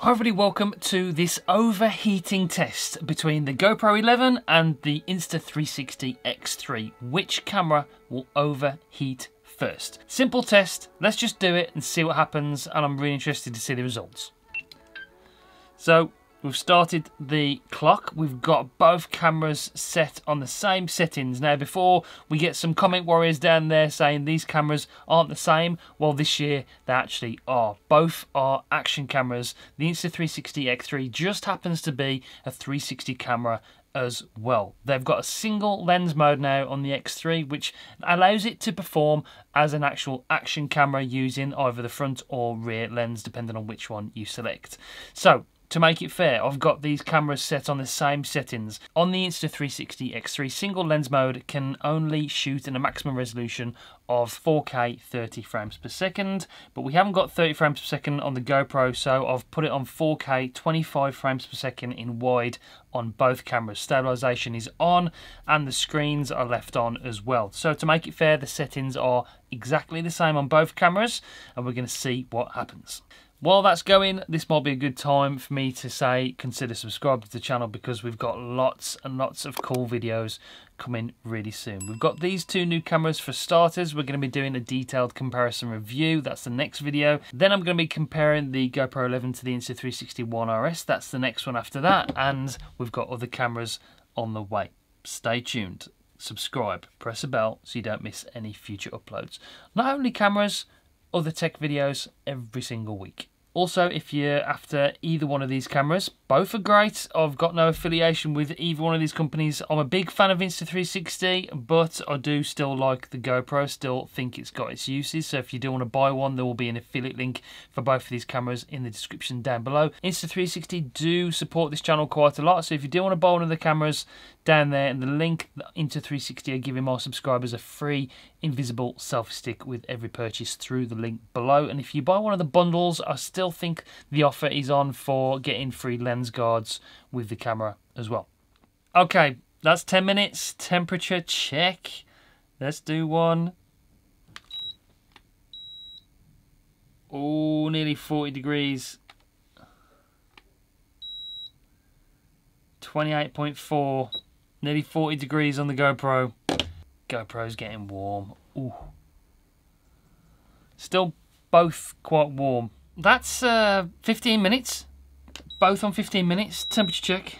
Hi everybody, welcome to this overheating test between the GoPro 11 and the Insta360 X3. Which camera will overheat first? Simple test, let's just do it and see what happens and I'm really interested to see the results. So We've started the clock. We've got both cameras set on the same settings. Now, before we get some comment warriors down there saying these cameras aren't the same, well, this year they actually are. Both are action cameras. The Insta360 X3 just happens to be a 360 camera as well. They've got a single lens mode now on the X3, which allows it to perform as an actual action camera using either the front or rear lens, depending on which one you select. So, to make it fair, I've got these cameras set on the same settings. On the Insta360 X3, single lens mode can only shoot in a maximum resolution of 4K 30 frames per second, but we haven't got 30 frames per second on the GoPro, so I've put it on 4K 25 frames per second in wide on both cameras. Stabilization is on and the screens are left on as well. So to make it fair, the settings are exactly the same on both cameras and we're going to see what happens. While that's going, this might be a good time for me to say consider subscribing to the channel because we've got lots and lots of cool videos coming really soon. We've got these two new cameras for starters. We're going to be doing a detailed comparison review. That's the next video. Then I'm going to be comparing the GoPro 11 to the Insta360 One RS. That's the next one after that. And we've got other cameras on the way. Stay tuned. Subscribe. Press a bell so you don't miss any future uploads. Not only cameras, other tech videos every single week. Also, if you're after either one of these cameras, both are great. I've got no affiliation with either one of these companies. I'm a big fan of Insta360, but I do still like the GoPro, still think it's got its uses. So if you do want to buy one, there will be an affiliate link for both of these cameras in the description down below. Insta360 do support this channel quite a lot, so if you do want to buy one of the cameras, down there in the link Insta360 are giving my subscribers a free invisible selfie stick with every purchase through the link below and if you buy one of the bundles I still think the offer is on for getting free lens guards with the camera as well okay that's 10 minutes temperature check let's do one oh nearly 40 degrees 28.4 Nearly 40 degrees on the GoPro. GoPro's getting warm. Ooh. Still both quite warm. That's uh, 15 minutes. Both on 15 minutes. Temperature check.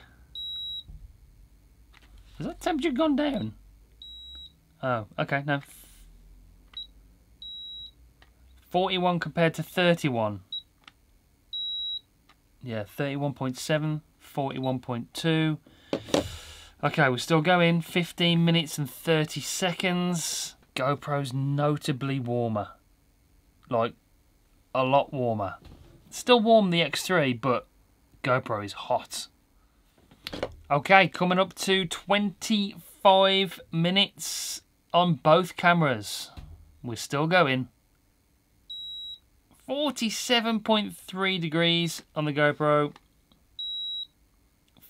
Has that temperature gone down? Oh, okay, no. 41 compared to 31. Yeah, 31.7, 41.2. Okay, we're still going. 15 minutes and 30 seconds. GoPro's notably warmer. Like, a lot warmer. Still warm the X3, but GoPro is hot. Okay, coming up to 25 minutes on both cameras. We're still going. 47.3 degrees on the GoPro.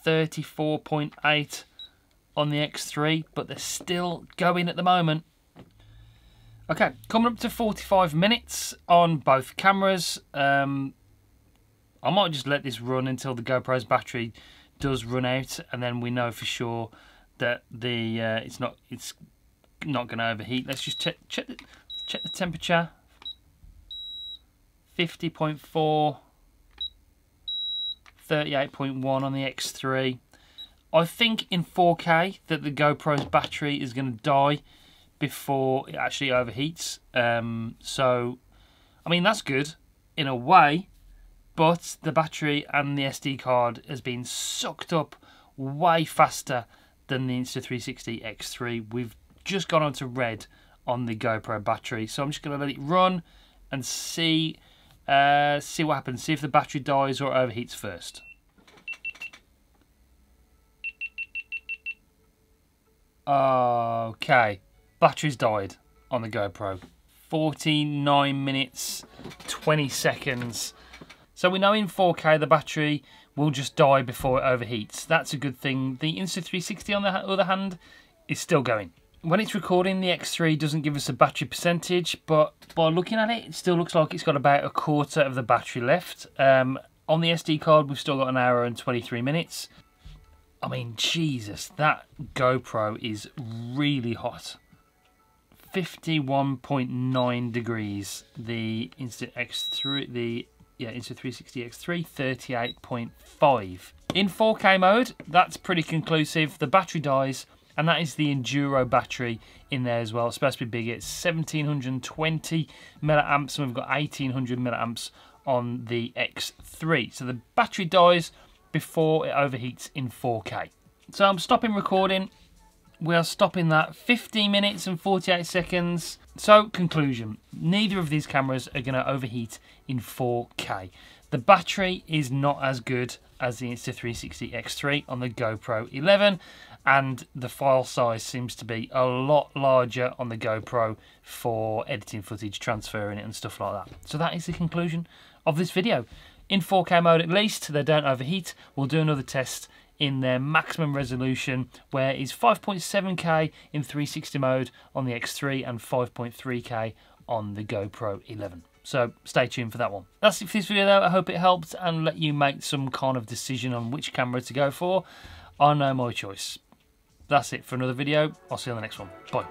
34.8 on the X3, but they're still going at the moment. Okay, coming up to 45 minutes on both cameras. Um, I might just let this run until the GoPro's battery does run out, and then we know for sure that the uh, it's not it's not going to overheat. Let's just check check the, check the temperature. 50.4, 38.1 on the X3. I think in 4K that the GoPro's battery is going to die before it actually overheats. Um, so, I mean, that's good in a way, but the battery and the SD card has been sucked up way faster than the Insta360 X3. We've just gone on to red on the GoPro battery, so I'm just going to let it run and see uh, see what happens. See if the battery dies or overheats first. Okay. Battery's died on the GoPro. 49 minutes, 20 seconds. So we know in 4K the battery will just die before it overheats. That's a good thing. The Insta360 on the other hand is still going. When it's recording, the X3 doesn't give us a battery percentage, but by looking at it, it still looks like it's got about a quarter of the battery left. Um, On the SD card, we've still got an hour and 23 minutes. I mean, Jesus, that GoPro is really hot. 51.9 degrees. The Insta X3, the yeah, Insta360 X3, 38.5. In 4K mode, that's pretty conclusive. The battery dies, and that is the Enduro battery in there as well. It's supposed to be big. It's 1720 milliamps, and we've got 1800 milliamps on the X3. So the battery dies before it overheats in 4K. So I'm stopping recording. We are stopping that 15 minutes and 48 seconds. So conclusion, neither of these cameras are going to overheat in 4K. The battery is not as good as the Insta360 X3 on the GoPro 11 and the file size seems to be a lot larger on the GoPro for editing footage, transferring it and stuff like that. So that is the conclusion of this video. In 4K mode at least, they don't overheat. We'll do another test in their maximum resolution where it's 5.7K in 360 mode on the X3 and 5.3K on the GoPro 11. So stay tuned for that one. That's it for this video though. I hope it helped and let you make some kind of decision on which camera to go for. I know my choice. That's it for another video. I'll see you on the next one. Bye.